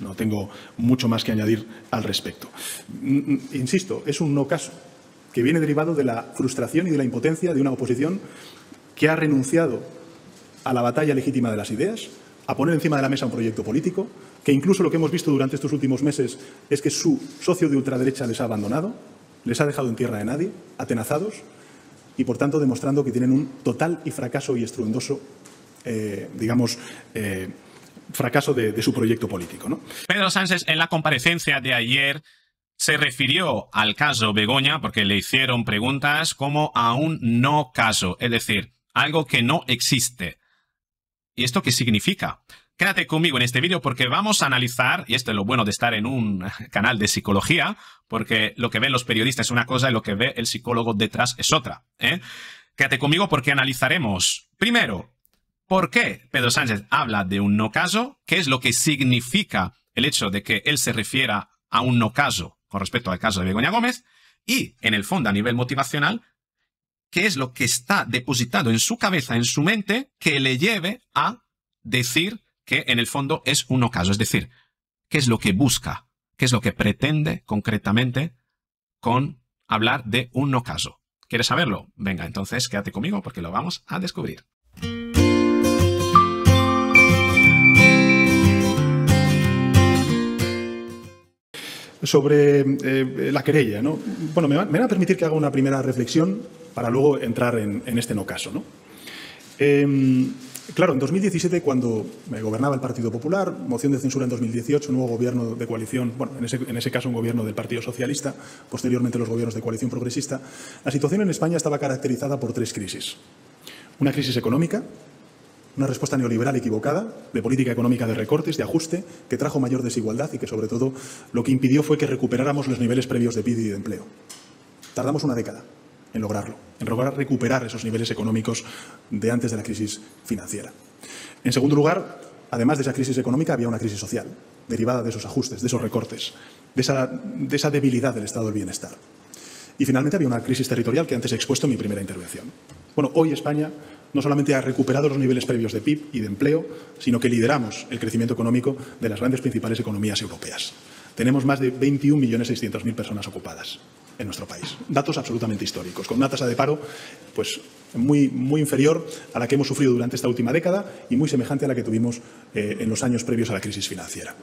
No tengo mucho más que añadir al respecto. Mm, insisto, es un no caso que viene derivado de la frustración y de la impotencia de una oposición que ha renunciado a la batalla legítima de las ideas, a poner encima de la mesa un proyecto político, que incluso lo que hemos visto durante estos últimos meses es que su socio de ultraderecha les ha abandonado, les ha dejado en tierra de nadie, atenazados, y por tanto demostrando que tienen un total y fracaso y estruendoso, eh, digamos, eh, fracaso de, su proyecto político. ¿no? Pedro Sánchez, en la comparecencia de ayer, se refirió al caso Begoña porque le hicieron preguntas como a un no caso, es decir, algo que no existe. ¿Y esto qué significa? Quédate conmigo en este vídeo porque vamos a analizar, y esto es lo bueno de estar en un canal de psicología, porque lo que ven los periodistas es una cosa y lo que ve el psicólogo detrás es otra. ¿eh? Quédate conmigo porque analizaremos, primero, por qué Pedro Sánchez habla de un no caso, qué es lo que significa el hecho de que él se refiera a un no caso con respecto al caso de Begoña Gómez, y, en el fondo, a nivel motivacional, qué es lo que está depositado en su cabeza, en su mente, que le lleve a decir que en el fondo es un ocaso. Es decir, ¿qué es lo que busca? ¿Qué es lo que pretende concretamente con hablar de un ocaso? ¿Quieres saberlo? Venga, entonces quédate conmigo porque lo vamos a descubrir. Sobre eh, la querella, ¿no? Bueno, me van, a permitir que haga una primera reflexión para luego entrar en, este no caso, ¿no? Em, Claro, en 2017, cuando gobernaba el Partido Popular, moción de censura en 2018, nuevo gobierno de coalición, bueno, en ese, caso un gobierno del Partido Socialista, posteriormente los gobiernos de coalición progresista, la situación en España estaba caracterizada por tres crisis. Una crisis económica, una respuesta neoliberal equivocada, de política económica de recortes, de ajuste, que trajo mayor desigualdad y que, sobre todo, lo que impidió fue que recuperáramos los niveles previos de PIB y de empleo. Tardamos una década en lograrlo, en lograr recuperar esos niveles económicos de antes de la crisis financiera. En segundo lugar, además de esa crisis económica, había una crisis social, derivada de esos ajustes, de esos recortes, de esa, de esa debilidad del estado del bienestar. Y finalmente había una crisis territorial que antes he expuesto en mi primera intervención. Bueno, hoy España no solamente ha recuperado los niveles previos de PIB y de empleo, sino que lideramos el crecimiento económico de las grandes principales economías europeas. Tenemos más de 21.600.000 personas ocupadas en nuestro país. Datos absolutamente históricos, con una tasa de paro pues, muy, muy inferior a la que hemos sufrido durante esta última década y muy semejante a la que tuvimos eh, en los años previos a la crisis financiera.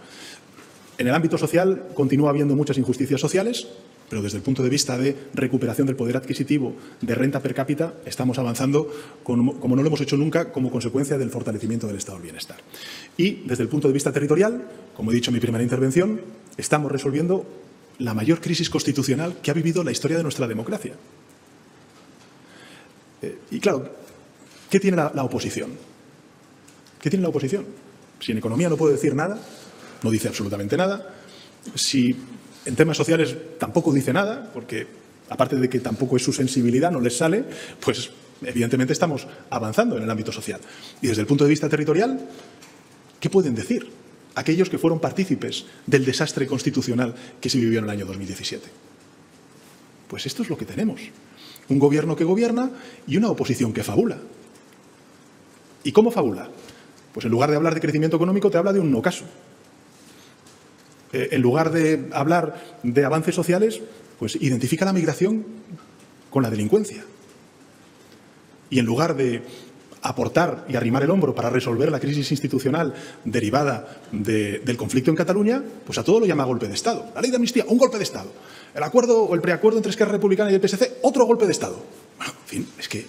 En el ámbito social continúa habiendo muchas injusticias sociales, pero desde el punto de vista de recuperación del poder adquisitivo, de renta per cápita, estamos avanzando como, no lo hemos hecho nunca como consecuencia del fortalecimiento del estado del bienestar. Y desde el punto de vista territorial, como he dicho en mi primera intervención, estamos resolviendo la mayor crisis constitucional que ha vivido la historia de nuestra democracia. Eh, y claro, ¿qué tiene la, oposición? ¿Qué tiene la oposición? Si en economía no puede decir nada, no dice absolutamente nada. Si en temas sociales tampoco dice nada, porque aparte de que tampoco es su sensibilidad, no les sale, pues evidentemente estamos avanzando en el ámbito social. Y desde el punto de vista territorial, ¿qué pueden decir? aquellos que fueron partícipes del desastre constitucional que se vivió en el año 2017. Pues esto es lo que tenemos. Un gobierno que gobierna y una oposición que fabula. ¿Y cómo fabula? Pues en lugar de hablar de crecimiento económico te habla de un no caso. Eh, en lugar de hablar de avances sociales, pues identifica la migración con la delincuencia. Y en lugar de aportar y arrimar el hombro para resolver la crisis institucional derivada del conflicto en Cataluña, pues a todo lo llama golpe de Estado. La ley de amnistía, un golpe de Estado. El acuerdo o el preacuerdo entre Esquerra Republicana y el PSC, otro golpe de Estado. Bueno, en fin, es que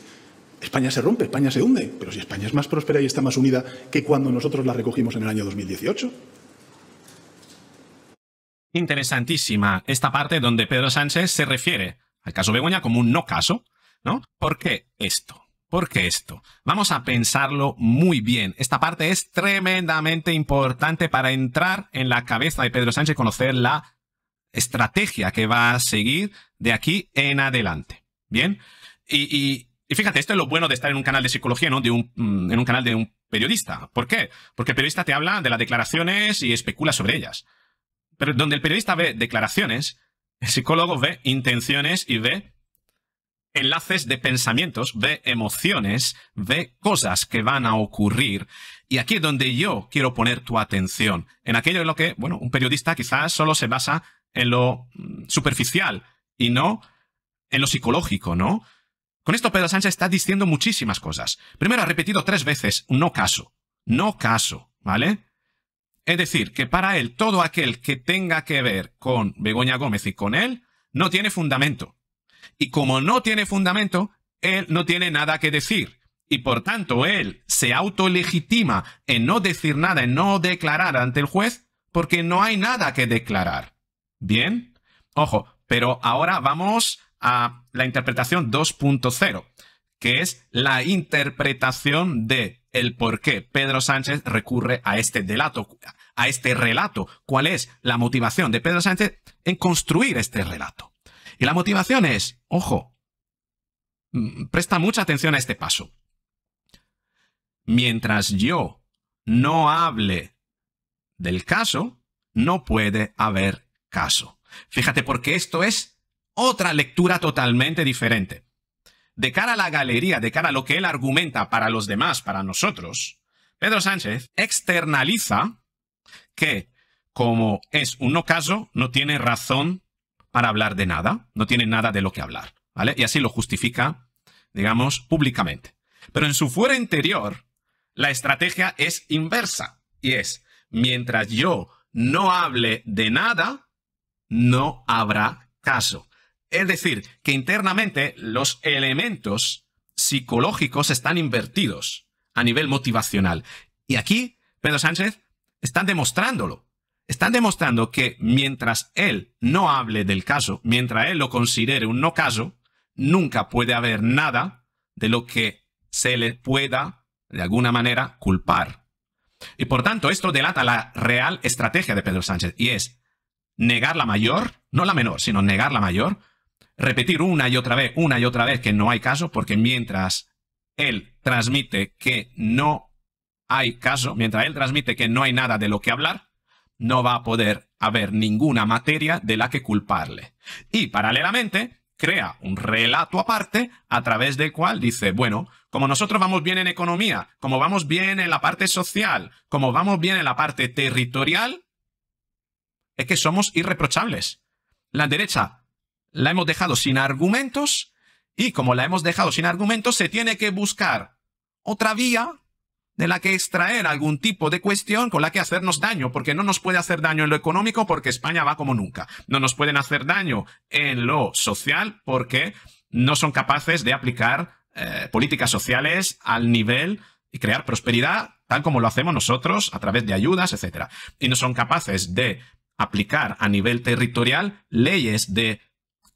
España se rompe, España se hunde, pero si España es más próspera y está más unida que cuando nosotros la recogimos en el año 2018. Interesantísima esta parte donde Pedro Sánchez se refiere al caso Begoña como un no caso, ¿no? ¿Por qué esto? ¿Por qué esto? Vamos a pensarlo muy bien. Esta parte es tremendamente importante para entrar en la cabeza de Pedro Sánchez y conocer la estrategia que va a seguir de aquí en adelante. Bien. Y, fíjate, esto es lo bueno de estar en un canal de psicología, ¿no? De un, mm, en un canal de un periodista. ¿Por qué? Porque el periodista te habla de las declaraciones y especula sobre ellas. Pero donde el periodista ve declaraciones, el psicólogo ve intenciones y ve enlaces de pensamientos, ve emociones, ve cosas que van a ocurrir Y aquí es donde yo quiero poner tu atención, en aquello en lo que, bueno, un periodista quizás solo se basa en lo mm, superficial y no en lo psicológico, ¿no? Con esto Pedro Sánchez está diciendo muchísimas cosas. Primero ha repetido tres veces, no caso, no caso, ¿vale? Es decir, que para él todo aquel que tenga que ver con Begoña Gómez y con él no tiene fundamento. Y como no tiene fundamento, él no tiene nada que decir. Y por tanto, él se autolegitima en no decir nada, en no declarar ante el juez, porque no hay nada que declarar. Bien, ojo, pero ahora vamos a la interpretación 2.0, que es la interpretación de el por qué Pedro Sánchez recurre a este delato, a este relato. ¿Cuál es la motivación de Pedro Sánchez en construir este relato? Y la motivación es, ojo, mm, presta mucha atención a este paso. Mientras yo no hable del caso, no puede haber caso. Fíjate, porque esto es otra lectura totalmente diferente. De cara a la galería, de cara a lo que él argumenta para los demás, para nosotros, Pedro Sánchez externaliza que, como es un no caso, no tiene razón para hablar de nada, no tiene nada de lo que hablar, ¿vale? Y así lo justifica, digamos, públicamente. Pero en su fuera interior, la estrategia es inversa y es, mientras yo no hable de nada, no habrá caso. Es decir, que internamente los elementos psicológicos están invertidos a nivel motivacional. Y aquí Pedro Sánchez está demostrándolo. Están demostrando que mientras él no hable del caso, mientras él lo considere un no caso, nunca puede haber nada de lo que se le pueda de alguna manera, culpar. Y por tanto, esto delata la real estrategia de Pedro Sánchez, y es negar la mayor, no la menor, sino negar la mayor, repetir una y otra vez, una y otra vez que no hay caso, porque mientras él transmite que no hay caso, mientras él transmite que no hay nada de lo que hablar, no va a poder haber ninguna materia de la que culparle. Y paralelamente, crea un relato aparte a través del cual dice, bueno, como nosotros vamos bien en economía, como vamos bien en la parte social, como vamos bien en la parte territorial, es que somos irreprochables. La derecha la hemos dejado sin argumentos y como la hemos dejado sin argumentos, se tiene que buscar otra vía de la que extraer algún tipo de cuestión con la que hacernos daño, porque no nos puede hacer daño en lo económico porque España va como nunca. No nos pueden hacer daño en lo social porque no son capaces de aplicar eh, políticas sociales al nivel y crear prosperidad tal como lo hacemos nosotros a través de ayudas, etc. Y no son capaces de aplicar a nivel territorial leyes de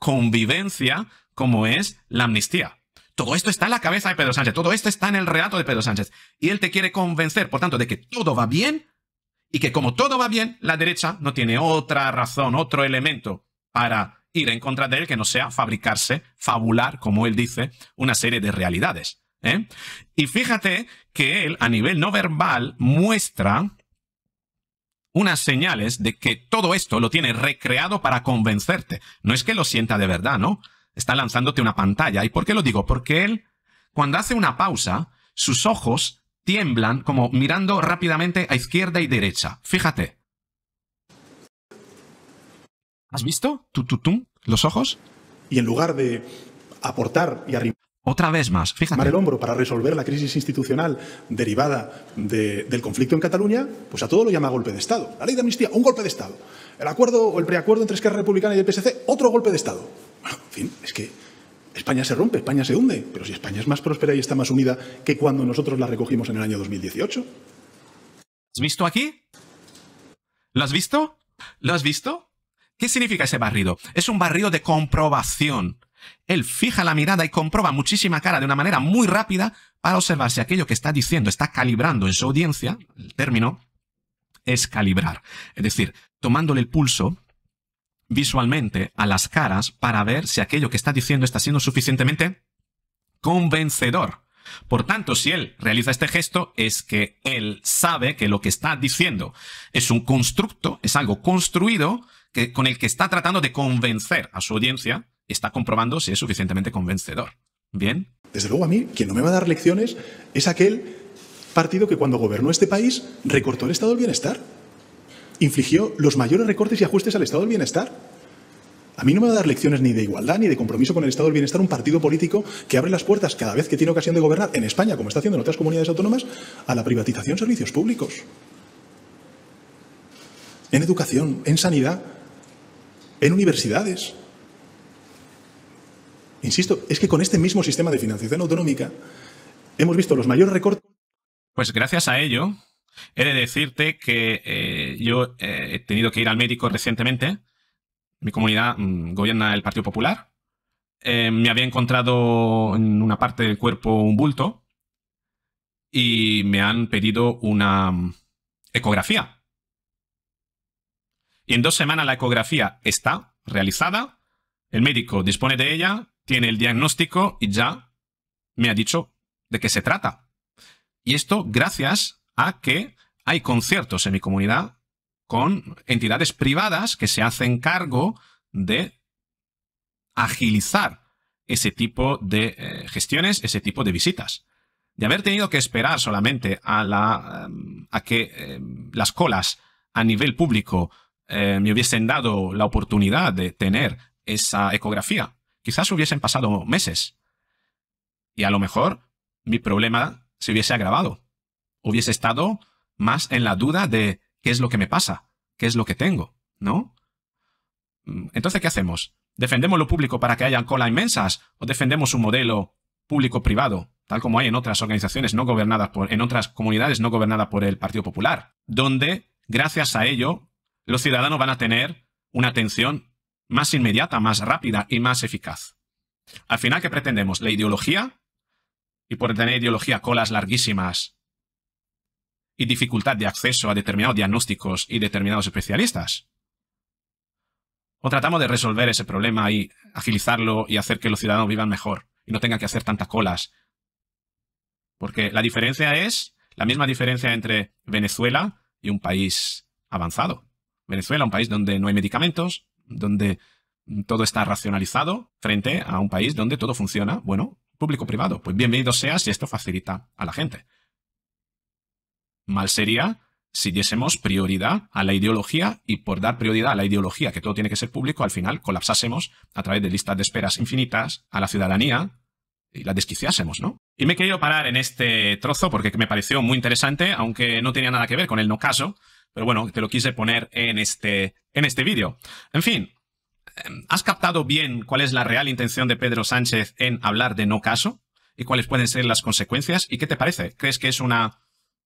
convivencia como es la amnistía. Todo esto está en la cabeza de Pedro Sánchez, todo esto está en el relato de Pedro Sánchez. Y él te quiere convencer, por tanto, de que todo va bien y que como todo va bien, la derecha no tiene otra razón, otro elemento para ir en contra de él que no sea fabricarse, fabular, como él dice, una serie de realidades. ¿eh? Y fíjate que él, a nivel no verbal, muestra unas señales de que todo esto lo tiene recreado para convencerte. No es que lo sienta de verdad, ¿no? está lanzándote una pantalla. ¿Y por qué lo digo? Porque él, cuando hace una pausa, sus ojos tiemblan como mirando rápidamente a izquierda y derecha. Fíjate. ¿Has visto? ¿Tú, tú, tú? ¿Los ojos? Y en lugar de aportar y arrimar otra vez más, fíjate. el hombro para resolver la crisis institucional derivada del conflicto en Cataluña, pues a todo lo llama golpe de Estado. La ley de amnistía, un golpe de Estado. El acuerdo o el preacuerdo entre Esquerra Republicana y el PSC, otro golpe de Estado. Bueno, en fin, es que España se rompe, España se hunde, pero si España es más próspera y está más unida que cuando nosotros la recogimos en el año 2018. ¿Has visto aquí? ¿Lo has visto? ¿Lo has visto? ¿Qué significa ese barrido? Es un barrido de comprobación. Él fija la mirada y comprueba muchísima cara de una manera muy rápida para observar si aquello que está diciendo está calibrando en su audiencia, el término es calibrar. Es decir, tomándole el pulso visualmente a las caras para ver si aquello que está diciendo está siendo suficientemente convencedor. Por tanto, si él realiza este gesto, es que él sabe que lo que está diciendo es un constructo, es algo construido que, con el que está tratando de convencer a su audiencia está comprobando si es suficientemente convencedor. ¿Bien? Desde luego a mí, quien no me va a dar lecciones es aquel partido que cuando gobernó este país recortó el estado del bienestar. Infligió los mayores recortes y ajustes al estado del bienestar. A mí no me va a dar lecciones ni de igualdad ni de compromiso con el estado del bienestar un partido político que abre las puertas cada vez que tiene ocasión de gobernar en España, como está haciendo en otras comunidades autónomas, a la privatización de servicios públicos. En educación, en sanidad, en universidades. Insisto, es que con este mismo sistema de financiación autonómica hemos visto los mayores recortes. Pues gracias a ello, he de decirte que eh, yo eh, he tenido que ir al médico recientemente. Mi comunidad mm, gobierna el Partido Popular. Eh, me había encontrado en una parte del cuerpo un bulto y me han pedido una mm, ecografía. Y en dos semanas la ecografía está realizada, el médico dispone de ella, tiene el diagnóstico y ya me ha dicho de qué se trata. Y esto gracias a que hay conciertos en mi comunidad con entidades privadas que se hacen cargo de agilizar ese tipo de eh, gestiones, ese tipo de visitas. De haber tenido que esperar solamente a, la, a que em, las colas a nivel público eh, me hubiesen dado la oportunidad de tener esa ecografía, quizás hubiesen pasado meses. Y a lo mejor mi problema se hubiese agravado. Hubiese estado más en la duda de qué es lo que me pasa, qué es lo que tengo, ¿no? Mm, entonces, ¿qué hacemos? ¿Defendemos lo público para que haya cola inmensas o defendemos un modelo público-privado, tal como hay en otras organizaciones no gobernadas por, en otras comunidades no gobernadas por el Partido Popular, donde, gracias a ello, los ciudadanos van a tener una atención más inmediata, más rápida y más eficaz. Al final, ¿qué pretendemos? La ideología, y por tener ideología colas larguísimas y dificultad de acceso a determinados diagnósticos y determinados especialistas. O tratamos de resolver ese problema y agilizarlo y hacer que los ciudadanos vivan mejor y no tengan que hacer tantas colas. Porque la diferencia es la misma diferencia entre Venezuela y un país avanzado. Venezuela, un país donde no hay medicamentos, donde todo está racionalizado frente a un país donde todo funciona, bueno, público-privado. Pues bienvenido sea si esto facilita a la gente. Mal sería si diésemos prioridad a la ideología y por dar prioridad a la ideología, que todo tiene que ser público, al final colapsásemos a través de listas de esperas infinitas a la ciudadanía y la desquiciásemos, ¿no? Y me he querido parar en este trozo porque me pareció muy interesante, aunque no tenía nada que ver con el no caso, pero bueno, te lo quise poner en este, en este vídeo. En fin, ¿has captado bien cuál es la real intención de Pedro Sánchez en hablar de no caso? ¿Y cuáles pueden ser las consecuencias? ¿Y qué te parece? ¿Crees que es una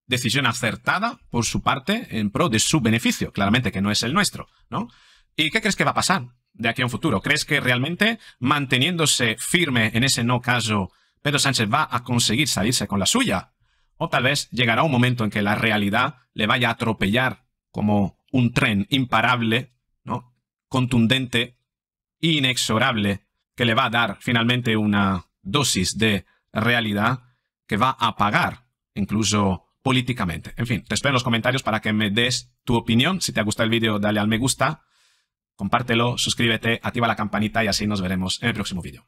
decisión acertada por su parte en pro de su beneficio? Claramente que no es el nuestro, ¿no? ¿Y qué crees que va a pasar de aquí a un futuro? ¿Crees que realmente manteniéndose firme en ese no caso, Pedro Sánchez va a conseguir salirse con la suya? O tal vez llegará un momento en que la realidad le vaya a atropellar como un tren imparable, ¿no? contundente, inexorable, que le va a dar finalmente una dosis de realidad que va a apagar incluso políticamente. En fin, te espero en los comentarios para que me des tu opinión. Si te ha gustado el vídeo, dale al me gusta, compártelo, suscríbete, activa la campanita y así nos veremos en el próximo vídeo.